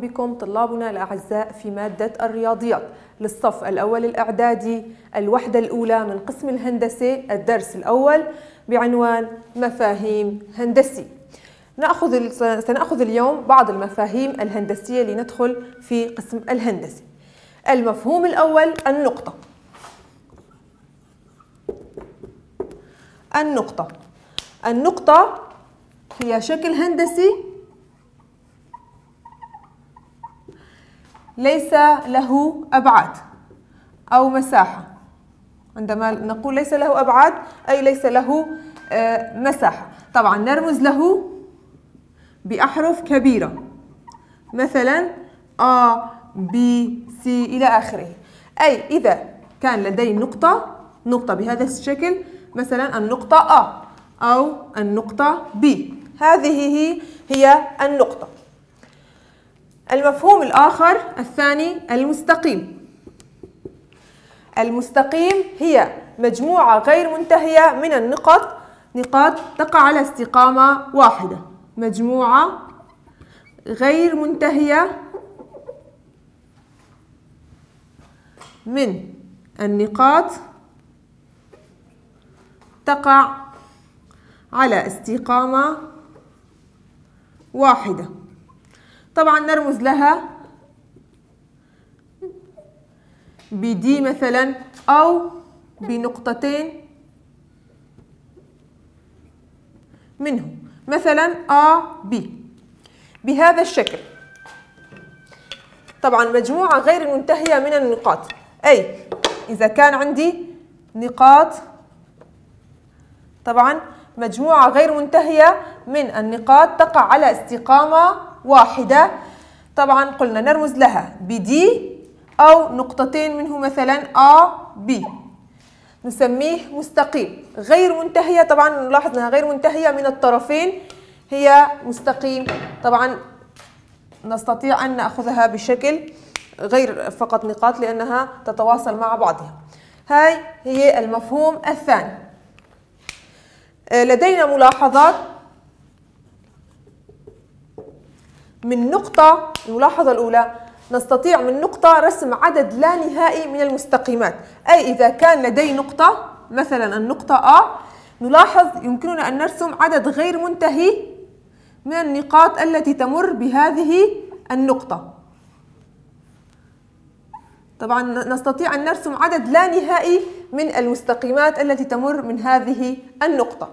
بكم طلابنا الأعزاء في مادة الرياضيات. للصف الأول الإعدادي الوحدة الأولى من قسم الهندسة الدرس الأول بعنوان مفاهيم هندسية نأخذ سنأخذ اليوم بعض المفاهيم الهندسية لندخل في قسم الهندسة المفهوم الأول النقطة. النقطة. النقطة هي شكل هندسي ليس له أبعاد أو مساحة. عندما نقول ليس له أبعاد أي ليس له آه، مساحة. طبعا نرمز له بأحرف كبيرة. مثلا A B C إلى آخره. أي إذا كان لدي نقطة نقطة بهذا الشكل مثلا النقطة A أو النقطة B. هذه هي النقطة. المفهوم الآخر الثاني المستقيم. المستقيم هي مجموعة غير منتهية من النقط نقاط تقع على استقامة واحدة. مجموعة غير منتهية من النقاط تقع على استقامة واحدة. طبعا نرمز لها بدي مثلا أو بنقطتين منه مثلا A B. بهذا الشكل. طبعا مجموعة غير منتهية من النقاط. أي إذا كان عندي نقاط طبعا مجموعة غير منتهية من النقاط تقع على استقامة واحدة. طبعا قلنا نرمز لها بدي أو نقطتين منه مثلا A B. نسميه مستقيم. غير منتهية طبعا نلاحظ أنها غير منتهية من الطرفين هي مستقيم. طبعا نستطيع أن نأخذها بشكل غير فقط نقاط لأنها تتواصل مع بعضها. هاي هي المفهوم الثاني. آه، لدينا ملاحظات من نقطة الملاحظة الأولى نستطيع من نقطة رسم عدد لا نهائي من المستقيمات. أي إذا كان لدي نقطة مثلا النقطة A نلاحظ يمكننا أن نرسم عدد غير منتهي من النقاط التي تمر بهذه النقطة. طبعا نستطيع أن نرسم عدد لا نهائي من المستقيمات التي تمر من هذه النقطة.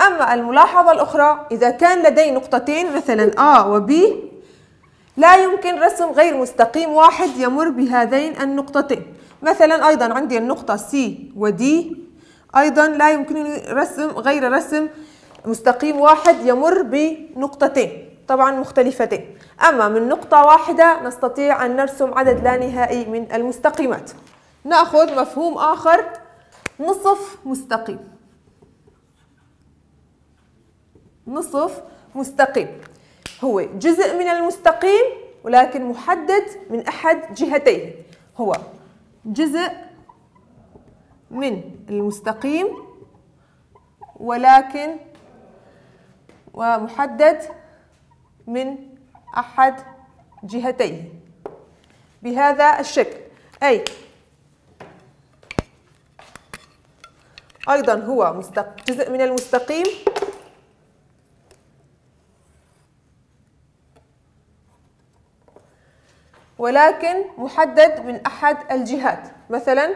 أما الملاحظة الأخرى إذا كان لدي نقطتين مثلا A و B لا يمكن رسم غير مستقيم واحد يمر بهذين النقطتين. مثلا أيضا عندي النقطة C و D أيضا لا يمكنني رسم غير رسم مستقيم واحد يمر بنقطتين طبعا مختلفتين. أما من نقطة واحدة نستطيع أن نرسم عدد لا نهائي من المستقيمات. نأخذ مفهوم آخر نصف مستقيم. نصف مستقيم. هو جزء من المستقيم ولكن محدد من أحد جهتيه هو جزء من المستقيم ولكن ومحدد من أحد جهتيه بهذا الشكل. أي. أيضا هو جزء من المستقيم ولكن محدد من أحد الجهات. مثلا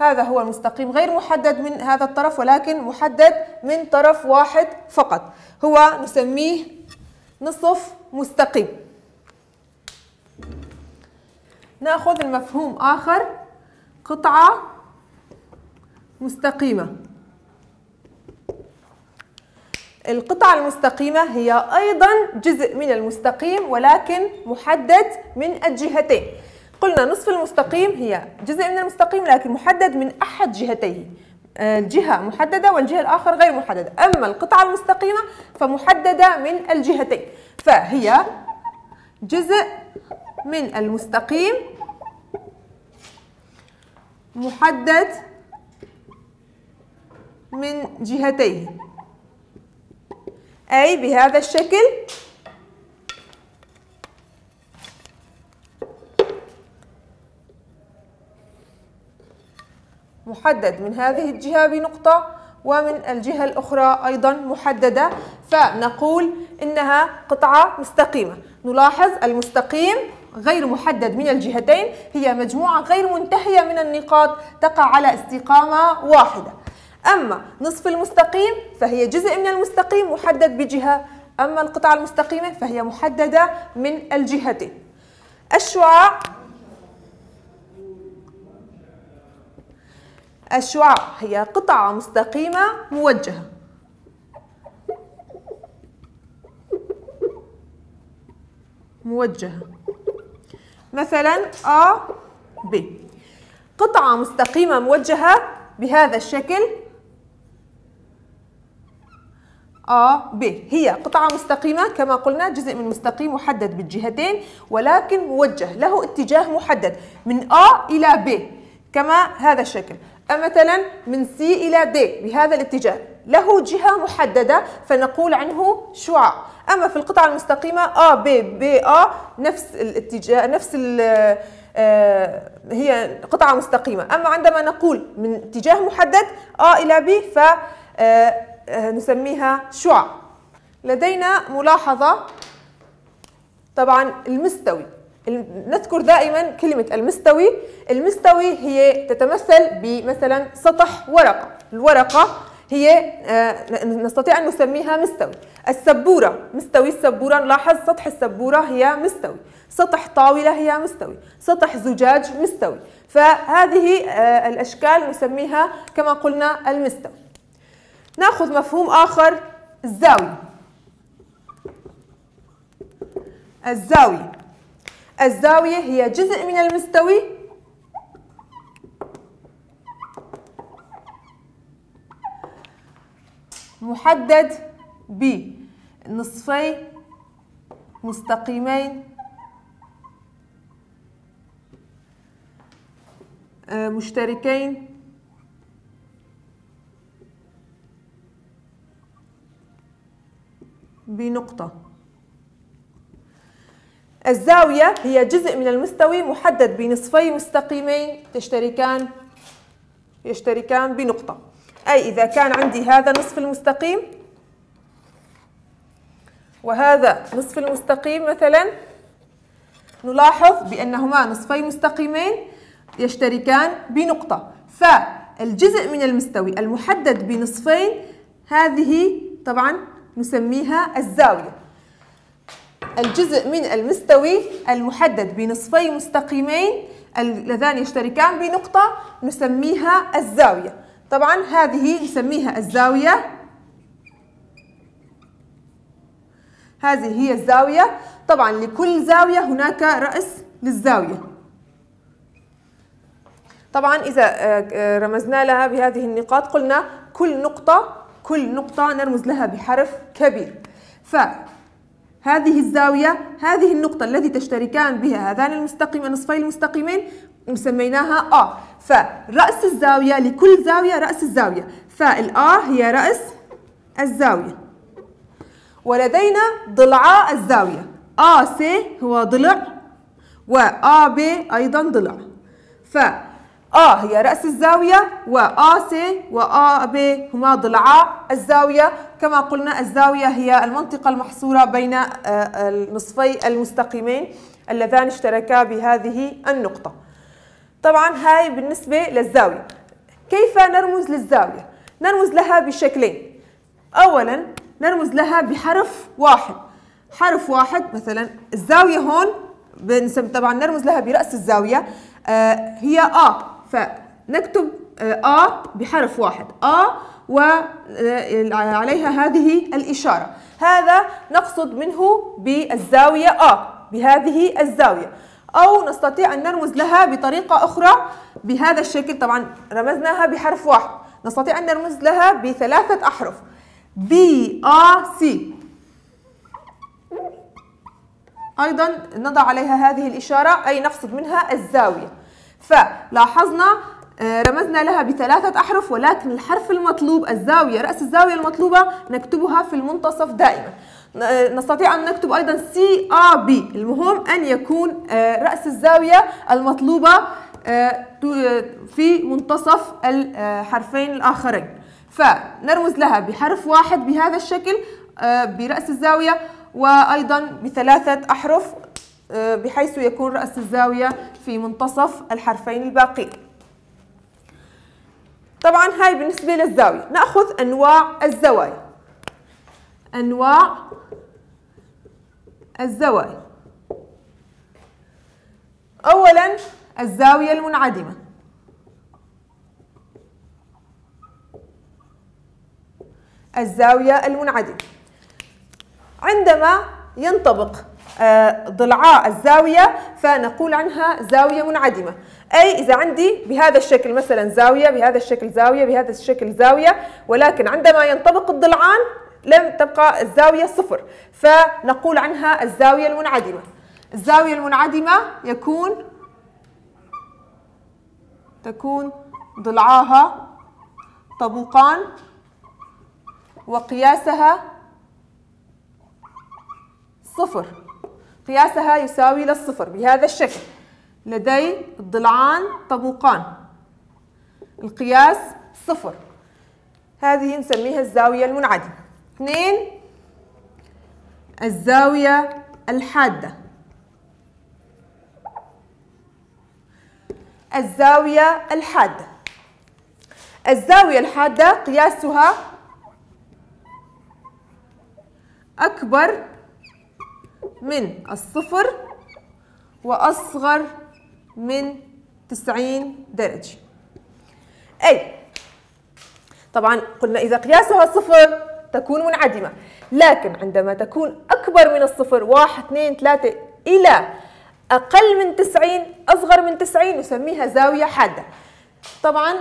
هذا هو المستقيم غير محدد من هذا الطرف ولكن محدد من طرف واحد فقط. هو نسميه نصف مستقيم. نأخذ المفهوم آخر قطعة مستقيمة. القطعة المستقيمة هي أيضا جزء من المستقيم ولكن محدد من الجهتين. قلنا نصف المستقيم هي جزء من المستقيم لكن محدد من أحد جهتيه. الجهة محددة والجهة الآخر غير محددة. أما القطعة المستقيمة فمحددة من الجهتين. فهي جزء من المستقيم محدد من جهتيه. أي بهذا الشكل. محدد من هذه الجهة بنقطة ومن الجهة الأخرى أيضا محددة. فنقول إنها قطعة مستقيمة. نلاحظ المستقيم غير محدد من الجهتين هي مجموعة غير منتهية من النقاط تقع على استقامة واحدة. أما نصف المستقيم فهي جزء من المستقيم محدد بجهة أما القطعة المستقيمة فهي محددة من الجهتين الشعاع الشعاع هي قطعة مستقيمة موجهة. موجهة. مثلا A B. قطعة مستقيمة موجهة بهذا الشكل A B هي قطعة مستقيمة كما قلنا جزء من مستقيم محدد بالجهتين ولكن موجه له اتجاه محدد من A إلى B كما هذا الشكل. مثلا من C إلى D بهذا الاتجاه. له جهة محددة فنقول عنه شعاع. أما في القطعة المستقيمة A B B A نفس الاتجاه نفس ال آه، هي قطعة مستقيمة. أما عندما نقول من اتجاه محدد A إلى B ف آه، نسميها شعاع. لدينا ملاحظة طبعا المستوي. نذكر دائما كلمة المستوي. المستوي هي تتمثل بمثلا سطح ورقة. الورقة هي آه، نستطيع أن نسميها مستوي. السبورة مستوي السبورة. نلاحظ سطح السبورة هي مستوي. سطح طاولة هي مستوي. سطح زجاج مستوي. فهذه آه، الأشكال نسميها كما قلنا المستوي. ناخذ مفهوم آخر الزاوية. الزاوية. الزاوية هي جزء من المستوي. محدد بنصفي مستقيمين. آه، مشتركين. بنقطة الزاوية هي جزء من المستوي محدد بنصفي مستقيمين تشتركان يشتركان بنقطة. أي إذا كان عندي هذا نصف المستقيم وهذا نصف المستقيم مثلا نلاحظ بأنهما نصفي مستقيمين يشتركان بنقطة. فالجزء من المستوي المحدد بنصفين هذه طبعا نسميها الزاوية. الجزء من المستوي المحدد بنصفي مستقيمين اللذان يشتركان بنقطة نسميها الزاوية. طبعا هذه نسميها الزاوية. هذه هي الزاوية. طبعا لكل زاوية هناك رأس للزاوية. طبعا إذا آه، آه، رمزنا لها بهذه النقاط قلنا كل نقطة كل نقطة نرمز لها بحرف كبير. فهذه الزاوية هذه النقطة التي تشتركان بها هذان المستقيم نصفي المستقيمين سميناها A فرأس الزاوية لكل زاوية رأس الزاوية. فالآ هي رأس الزاوية. ولدينا ضلعا الزاوية. AC هو ضلع وAB أيضا ضلع. ف A هي رأس الزاوية وAC وAB هما ضلعا الزاوية. كما قلنا الزاوية هي المنطقة المحصورة بين النصفي المستقيمين اللذان اشتركا بهذه النقطة. طبعا هاي بالنسبة للزاوية. كيف نرمز للزاوية؟ نرمز لها بشكلين. أولا نرمز لها بحرف واحد. حرف واحد مثلا الزاوية هون طبعا نرمز لها برأس الزاوية هي آ. فنكتب آ بحرف واحد آ وعليها هذه الإشارة. هذا نقصد منه بالزاوية آ بهذه الزاوية. أو نستطيع أن نرمز لها بطريقة أخرى بهذا الشكل. طبعا رمزناها بحرف واحد. نستطيع أن نرمز لها بثلاثة أحرف. B A C. أيضا نضع عليها هذه الإشارة أي نقصد منها الزاوية. فلاحظنا آه، رمزنا لها بثلاثة أحرف ولكن الحرف المطلوب الزاوية رأس الزاوية المطلوبة نكتبها في المنتصف دائما. آه، نستطيع أن نكتب أيضا سي آ بي المهم أن يكون آه، رأس الزاوية المطلوبة في منتصف الحرفين الآخرين. فنرمز لها بحرف واحد بهذا الشكل برأس الزاوية وأيضا بثلاثة أحرف بحيث يكون رأس الزاوية في منتصف الحرفين الباقين طبعا هاي بالنسبة للزاوية. نأخذ أنواع الزوايا. أنواع الزوايا. أولا الزاوية المنعدمة. الزاوية المنعدمة. عندما ينطبق آه، ضلعاء الزاوية فنقول عنها زاوية منعدمة. أي إذا عندي بهذا الشكل مثلا زاوية بهذا الشكل زاوية بهذا الشكل زاوية ولكن عندما ينطبق الضلعان لم تبقى الزاوية صفر. فنقول عنها الزاوية المنعدمة. الزاوية المنعدمة يكون تكون ضلعاها طبقان وقياسها صفر. قياسها يساوي للصفر بهذا الشكل. لدي الضلعان طبقان القياس صفر. هذه نسميها الزاوية المنعدمة اثنين الزاوية الحادة. الزاوية الحادة. الزاوية الحادة قياسها أكبر من الصفر وأصغر من 90 درجة. أي. طبعا قلنا إذا قياسها صفر تكون منعدمة لكن عندما تكون أكبر من الصفر واحد اثنين ثلاثة إلى أقل من 90 أصغر من 90 نسميها زاوية حادة. طبعا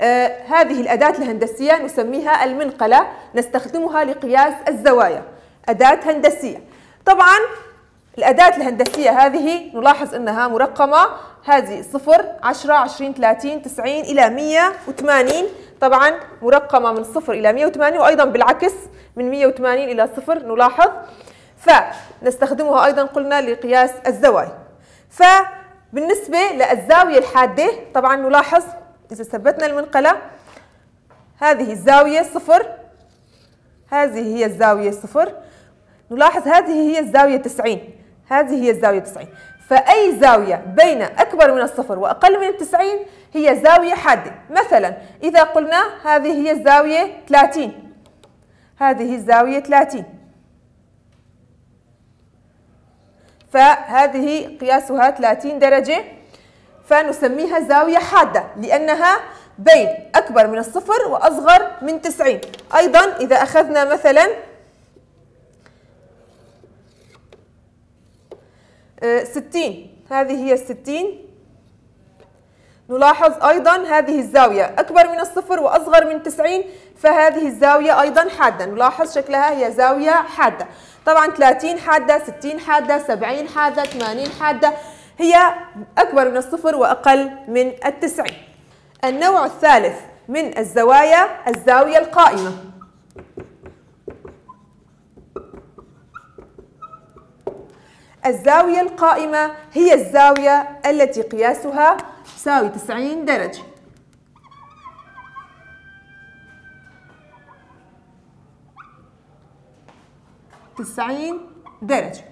آه هذه الأداة الهندسية نسميها المنقلة نستخدمها لقياس الزوايا. أداة هندسية. طبعا الأداة الهندسية هذه نلاحظ أنها مرقمة. هذه صفر 10 20 30 90 إلى 180 طبعا مرقمة من صفر إلى 180 وأيضا بالعكس من 180 إلى صفر نلاحظ. فنستخدمها أيضا قلنا لقياس الزوايا. فبالنسبة للزاوية الحادة طبعا نلاحظ إذا ثبتنا المنقلة هذه الزاوية صفر هذه هي الزاوية صفر. نلاحظ هذه هي الزاوية 90 هذه هي الزاوية 90 فأي زاوية بين أكبر من الصفر وأقل من التسعين هي زاوية حادة. مثلا إذا قلنا هذه هي الزاوية 30 هذه الزاوية 30 فهذه قياسها 30 درجة. فنسميها زاوية حادة لأنها بين أكبر من الصفر وأصغر من 90 أيضا إذا أخذنا مثلا 60 هذه هي الستين نلاحظ أيضا هذه الزاوية. أكبر من الصفر وأصغر من 90 فهذه الزاوية أيضا حادة. نلاحظ شكلها هي زاوية حادة. طبعا 30 حادة 60 حادة 70 حادة 80 حادة. هي أكبر من الصفر وأقل من التسعين. النوع الثالث من الزوايا الزاوية القائمة. الزاوية القائمة هي الزاوية التي قياسها يساوي 90 درجة. تسعين درجة.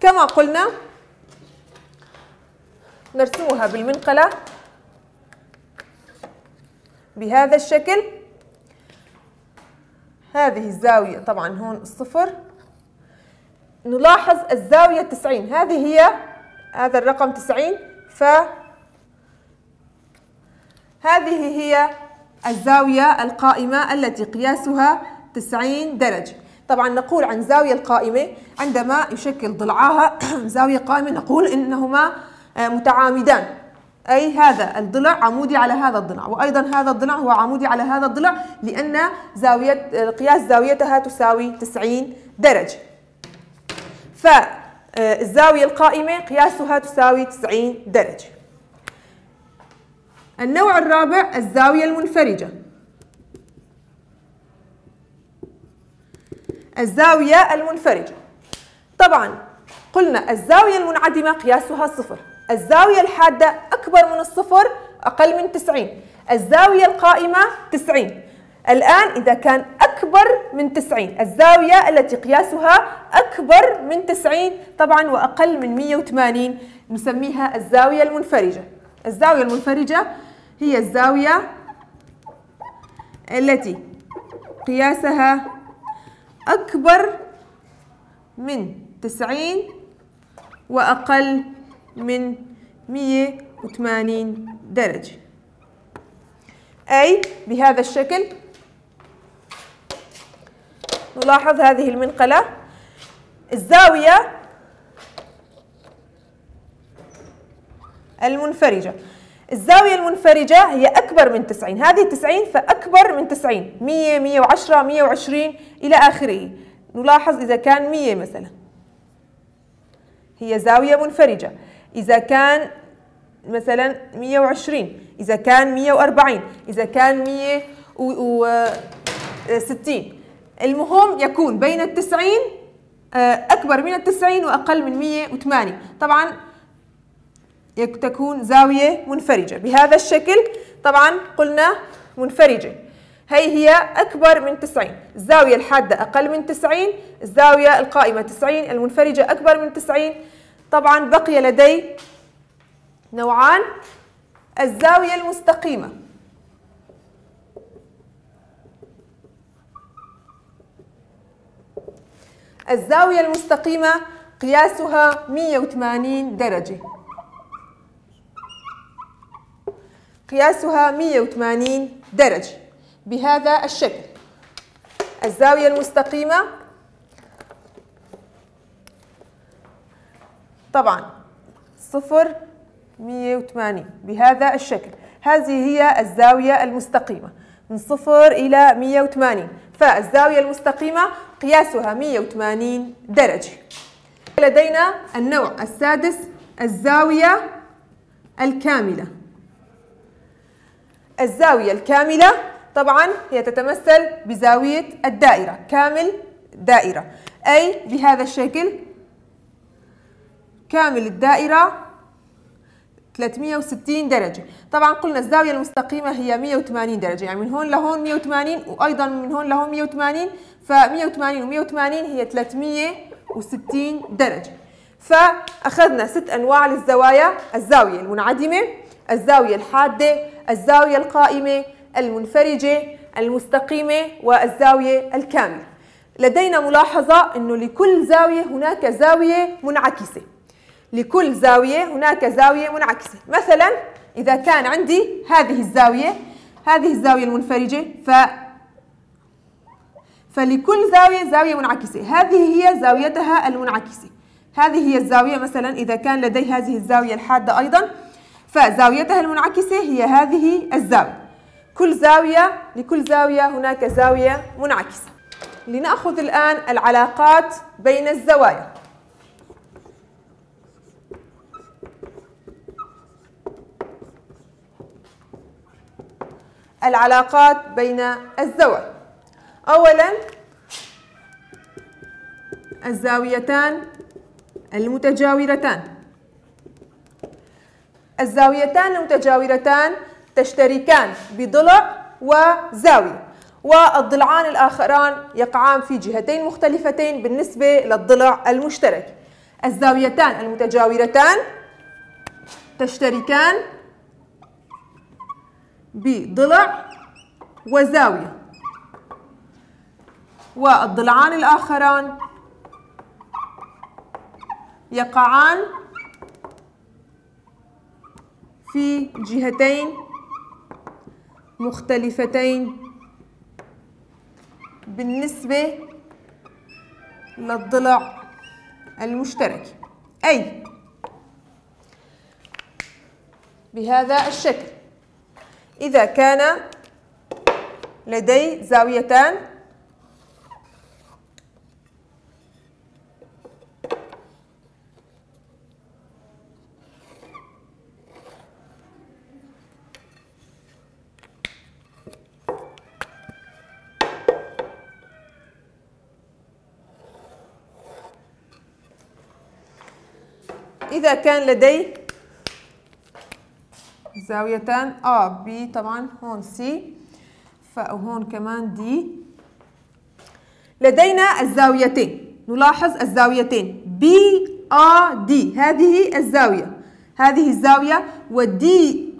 كما قلنا نرسمها بالمنقلة بهذا الشكل. هذه الزاوية طبعا هون الصفر. نلاحظ الزاوية 90 هذه هي هذا الرقم 90 ف هذه هي الزاوية القائمة التي قياسها 90 درجة. طبعا نقول عن زاوية القائمة عندما يشكل ضلعاها زاوية قائمة نقول إنهما آه، متعامدان. أي هذا الضلع عمودي على هذا الضلع وأيضا هذا الضلع هو عمودي على هذا الضلع لأن زاوية قياس زاويتها تساوي 90 درجة. فالزاوية القائمة قياسها تساوي 90 درجة. النوع الرابع الزاوية المنفرجة. الزاوية المنفرجة. طبعا قلنا الزاوية المنعدمة قياسها صفر. الزاوية الحادة أكبر من الصفر أقل من 90 الزاوية القائمة 90 الآن إذا كان أكبر من 90 الزاوية التي قياسها أكبر من 90 طبعا وأقل من 180 نسميها الزاوية المنفرجة. الزاوية المنفرجة هي الزاوية التي قياسها أكبر من 90 وأقل من 180 درجة. أي؟ بهذا الشكل نلاحظ هذه المنقلة. الزاوية المنفرجة. الزاوية المنفرجة هي أكبر من 90 هذه 90 فأكبر من 90 100 110 120 إلى آخره. نلاحظ إذا كان 100 مثلا. هي زاوية منفرجة. إذا كان مثلا 120 إذا كان 140 إذا كان 160 المهم يكون بين التسعين آه، أكبر من التسعين وأقل من 180 طبعا تكون زاوية منفرجة. بهذا الشكل طبعا قلنا منفرجة. هي هي أكبر من 90 الزاوية الحادة أقل من 90 الزاوية القائمة 90 المنفرجة أكبر من 90 طبعا بقي لدي نوعان. الزاوية المستقيمة الزاوية المستقيمة قياسها 180 درجة. قياسها 180 درجة. بهذا الشكل. الزاوية المستقيمة. طبعا صفر 180 بهذا الشكل. هذه هي الزاوية المستقيمة. من صفر إلى 180 فالزاوية المستقيمة قياسها 180 درجة. لدينا النوع السادس الزاوية الكاملة. الزاوية الكاملة طبعا هي تتمثل بزاوية الدائرة كامل دائرة. أي بهذا الشكل؟ كامل الدائرة 360 درجة. طبعا قلنا الزاوية المستقيمة هي 180 درجة يعني من هون لهون 180 وأيضا من هون لهون 180 ف 180 و 180 هي 360 درجة. فأخذنا ست أنواع للزوايا الزاوية المنعدمة الزاوية الحادة الزاوية القائمة المنفرجة المستقيمة والزاوية الكاملة. لدينا ملاحظة أنه لكل زاوية هناك زاوية منعكسة. لكل زاوية هناك زاوية منعكسة. مثلا إذا كان عندي هذه الزاوية هذه الزاوية المنفرجة ف فلكل زاوية زاوية منعكسة. هذه هي زاويتها المنعكسة. هذه هي الزاوية مثلا إذا كان لدي هذه الزاوية الحادة أيضا فزاويتها المنعكسة هي هذه الزاوية. كل زاوية لكل زاوية هناك زاوية منعكسة. لنأخذ الآن العلاقات بين الزوايا. العلاقات بين الزوايا. أولا الزاويتان المتجاورتان. الزاويتان المتجاورتان تشتركان بضلع وزاوية والضلعان الآخران يقعان في جهتين مختلفتين بالنسبة للضلع المشترك. الزاويتان المتجاورتان تشتركان بضلع وزاوية. والضلعان الآخران يقعان في جهتين مختلفتين بالنسبة للضلع المشترك. أي؟ بهذا الشكل. إذا كان لدي زاويتان إذا كان لدي زاويتان A B طبعا هون C وهون كمان D. لدينا الزاويتين. نلاحظ الزاويتين. B A D. هذه الزاوية. هذه الزاوية و D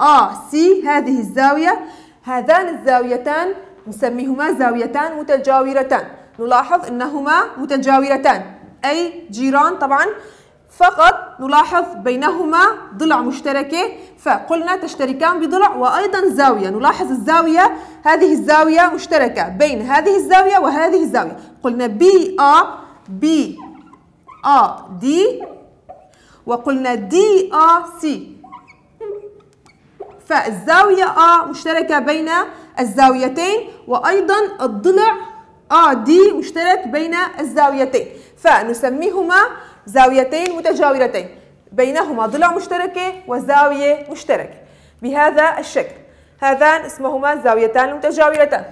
A C. هذه الزاوية. هذان الزاويتان نسميهما زاويتان متجاورتان. نلاحظ أنهما متجاورتان. أي جيران طبعا. فقط نلاحظ بينهما ضلع مشتركة فقلنا تشتركان بضلع وأيضا زاوية. نلاحظ الزاوية هذه الزاوية مشتركة بين هذه الزاوية وهذه الزاوية. قلنا بي آ بي آ دي وقلنا دي آ سي فالزاوية آ مشتركة بين الزاويتين وأيضا الضلع آ دي مشترك بين الزاويتين. فنسميهما زاويتين متجاورتين بينهما ضلع مشتركة وزاوية مشتركة. بهذا الشكل هذان اسمهما الزاويتان المتجاورتان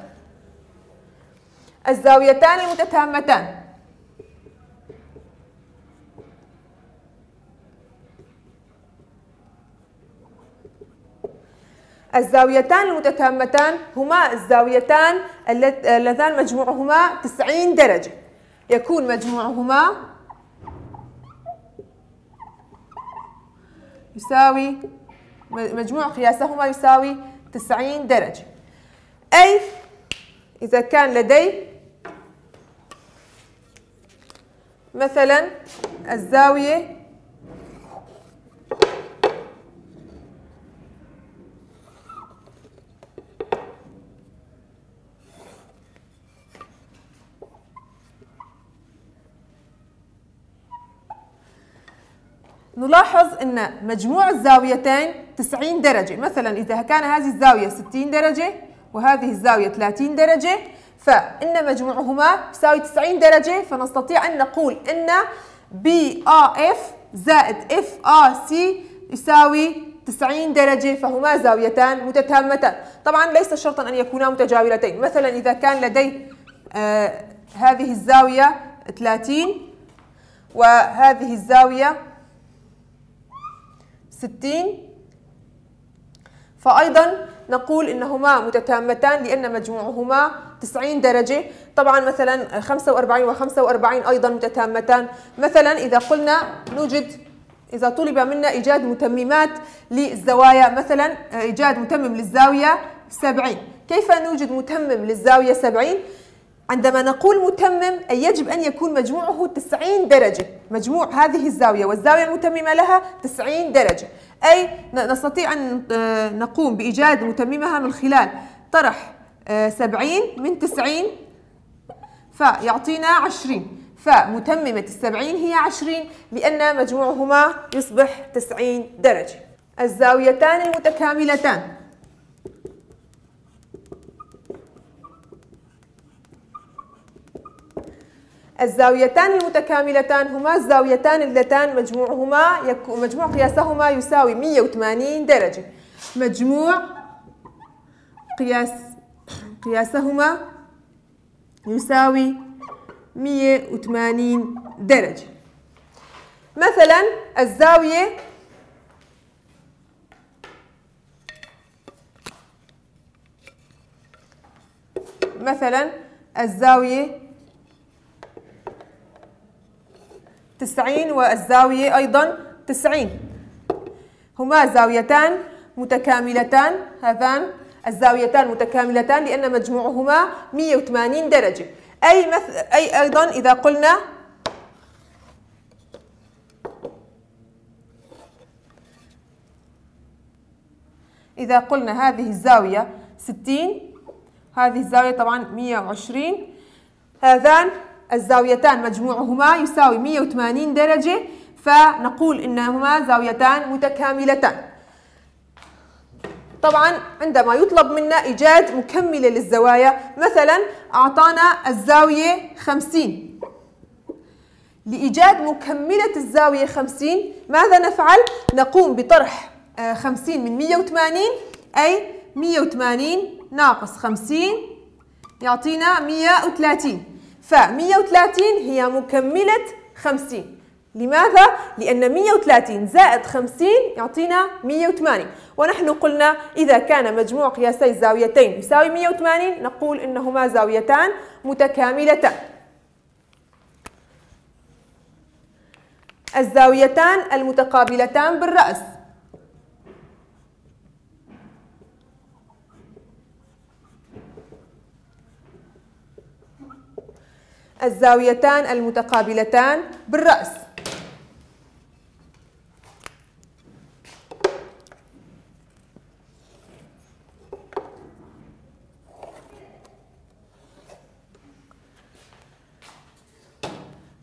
الزاويتان المتتامتان. الزاويتان المتتامتان هما الزاويتان اللذان مجموعهما 90 درجة. يكون مجموعهما يساوي مجموع قياسهما يساوي 90 درجة. أي إذا كان لدي مثلا الزاوية نلاحظ أن مجموع الزاويتين 90 درجة. مثلا إذا كان هذه الزاوية 60 درجة وهذه الزاوية 30 درجة فإن مجموعهما يساوي 90 درجة فنستطيع أن نقول أن BAF زائد FAC يساوي 90 درجة فهما زاويتان متتامتان. طبعا ليس شرطا أن يكونا متجاورتين. مثلا إذا كان لدي آه هذه الزاوية 30 وهذه الزاوية ستين. فأيضا نقول إنهما متتامتان لأن مجموعهما 90 درجة. طبعا مثلا 45 و45 أيضا متتامتان. مثلا إذا قلنا نوجد إذا طلب منا إيجاد متممات للزوايا مثلا إيجاد متمم للزاوية 70 كيف نوجد متمم للزاوية 70 عندما نقول متمم أي يجب أن يكون مجموعه 90 درجة. مجموع هذه الزاوية والزاوية المتممة لها 90 درجة. أي نستطيع أن آه، نقوم بإيجاد متممها من خلال طرح 70 آه، من 90 فيعطينا 20 فمتممة السبعين هي 20 لأن مجموعهما يصبح 90 درجة. الزاويتان المتكاملتان. الزاويتان المتكاملتان هما الزاويتان اللتان مجموعهما يكون مجموع قياسهما يساوي 180 درجة. مجموع قياس قياسهما يساوي 180 درجة. مثلا الزاوية مثلا الزاوية تسعين والزاوية أيضا تسعين. هما زاويتان متكاملتان هذان الزاويتان متكاملتان لأن مجموعهما 180 درجة. أي, مثل أي أيضا إذا قلنا إذا قلنا هذه الزاوية 60 هذه الزاوية طبعا 120 هذان الزاويتان مجموعهما يساوي 180 درجة فنقول إنهما زاويتان متكاملتان. طبعا عندما يطلب منا إيجاد مكملة للزوايا مثلا أعطانا الزاوية 50 لإيجاد مكملة الزاوية 50 ماذا نفعل؟ نقوم بطرح 50 آه، من 180 أي 180 ناقص 50 يعطينا 130 ف 130 هي مكملة 50 لماذا؟ لأن 130 زائد 50 يعطينا 180 ونحن قلنا إذا كان مجموع قياسي الزاويتين يساوي 180 نقول إنهما زاويتان متكاملتان. الزاويتان المتقابلتان بالرأس. الزاويتان المتقابلتان بالرأس.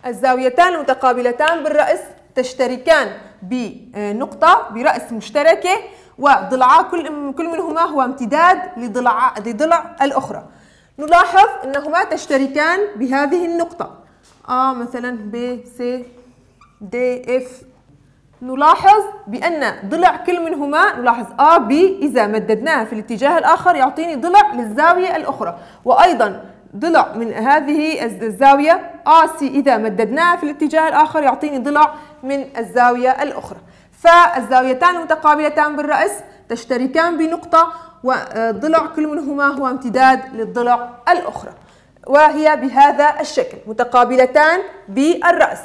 الزاويتان المتقابلتان بالرأس تشتركان بنقطة برأس مشتركة وضلعا كل كل منهما هو امتداد لضلع لضلع الأخرى. نلاحظ أنهما تشتركان بهذه النقطة. A مثلا B C D F نلاحظ بأن ضلع كل منهما نلاحظ A B إذا مددناها في الاتجاه الآخر يعطيني ضلع للزاوية الأخرى. وأيضا ضلع من هذه الزاوية AC إذا مددناها في الاتجاه الآخر يعطيني ضلع من الزاوية الأخرى. فالزاويتان المتقابلتان بالرأس تشتركان بنقطة وضلع كل منهما هو امتداد للضلع الأخرى. وهي بهذا الشكل متقابلتان بالرأس.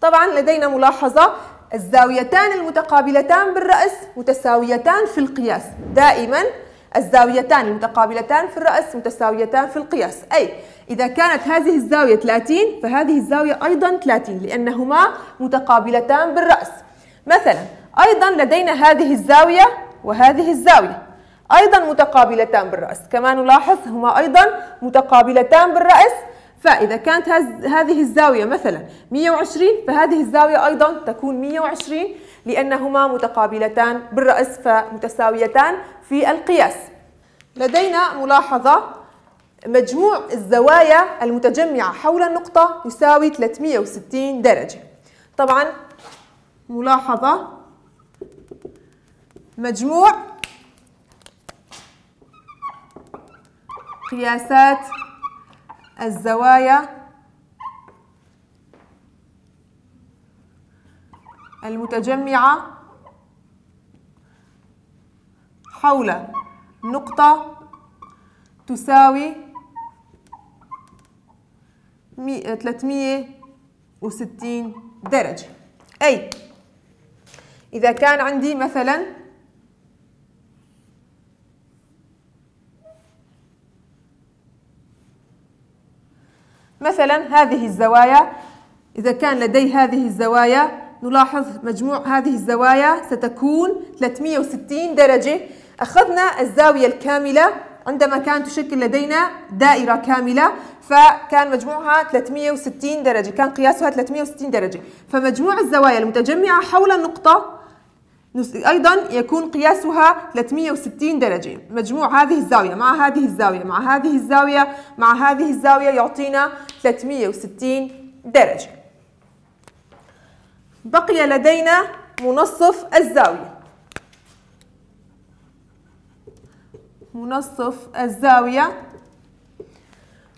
طبعا لدينا ملاحظة الزاويتان المتقابلتان بالرأس متساويتان في القياس. دائما الزاويتان المتقابلتان في الرأس متساويتان في القياس. أي إذا كانت هذه الزاوية 30 فهذه الزاوية أيضا 30 لأنهما متقابلتان بالرأس. مثلا أيضا لدينا هذه الزاوية وهذه الزاوية. أيضا متقابلتان بالرأس. كما نلاحظ هما أيضا متقابلتان بالرأس. فإذا كانت هذه الزاوية مثلا 120 فهذه الزاوية أيضا تكون 120 لأنهما متقابلتان بالرأس فمتساويتان في القياس. لدينا ملاحظة مجموع الزوايا المتجمعة حول النقطة يساوي 360 درجة. طبعا ملاحظة مجموع قياسات الزوايا المتجمعة حول نقطة تساوي 360 درجة. أي إذا كان عندي مثلا مثلا هذه الزوايا إذا كان لدي هذه الزوايا نلاحظ مجموع هذه الزوايا ستكون 360 درجة. أخذنا الزاوية الكاملة عندما كانت تشكل لدينا دائرة كاملة فكان مجموعها 360 درجة كان قياسها 360 درجة. فمجموع الزوايا المتجمعة حول النقطة أيضا يكون قياسها 360 درجة. مجموع هذه الزاوية مع هذه الزاوية مع هذه الزاوية مع هذه الزاوية يعطينا 360 درجة. بقي لدينا منصف الزاوية. منصف الزاوية.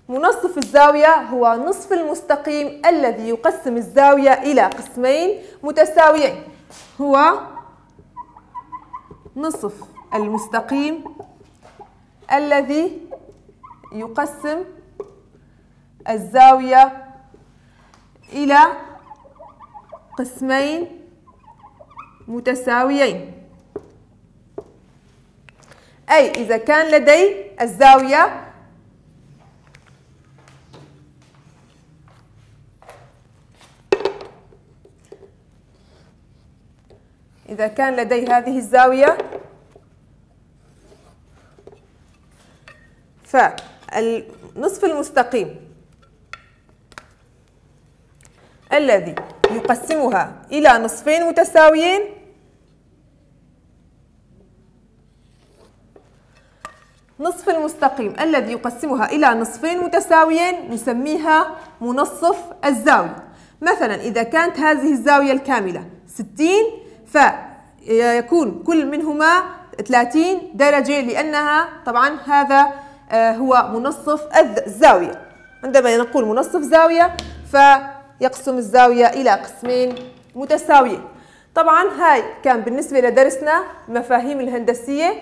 منصف الزاوية هو نصف المستقيم الذي يقسم الزاوية إلى قسمين متساويين. هو نصف المستقيم الذي يقسم الزاوية إلى قسمين متساويين. أي إذا كان لدي الزاوية إذا كان لدي هذه الزاوية فالنصف المستقيم الذي يقسمها إلى نصفين متساويين نصف المستقيم الذي يقسمها إلى نصفين متساويين نسميها منصف الزاوية. مثلا إذا كانت هذه الزاوية الكاملة 60 فيكون كل منهما 30 درجة لأنها طبعا هذا هو منصف الزاوية. عندما نقول منصف زاوية فيقسم الزاوية إلى قسمين متساوية طبعا هاي كان بالنسبة لدرسنا مفاهيم الهندسية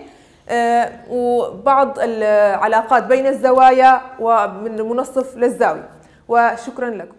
آه، وبعض العلاقات بين الزوايا ومن المنصف للزاوية. وشكرا لكم.